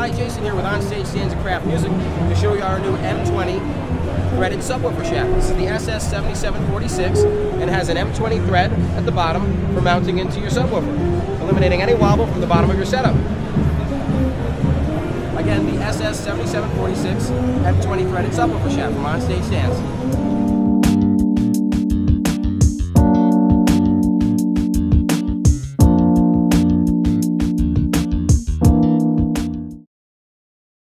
Hi, Jason. here with Onstage Stands and Kraft Music to show you our new M20 threaded subwoofer shaft. This is the SS7746 and has an M20 thread at the bottom for mounting into your subwoofer, eliminating any wobble from the bottom of your setup. Again, the SS7746 M20 threaded subwoofer shaft from Onstage Stands.